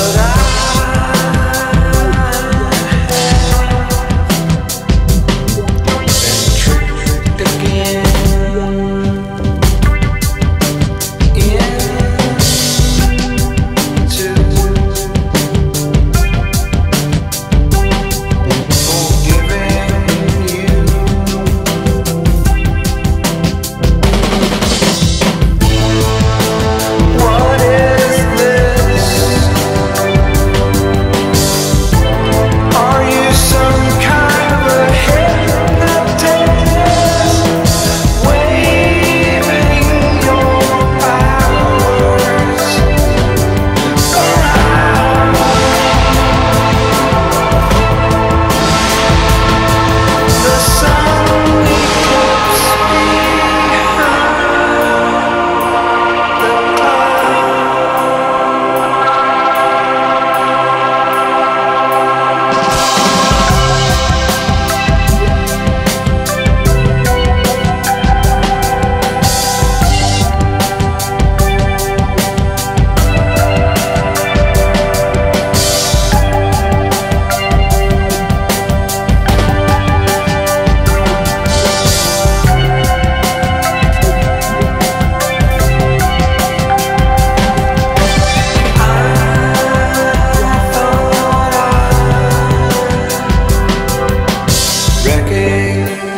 but I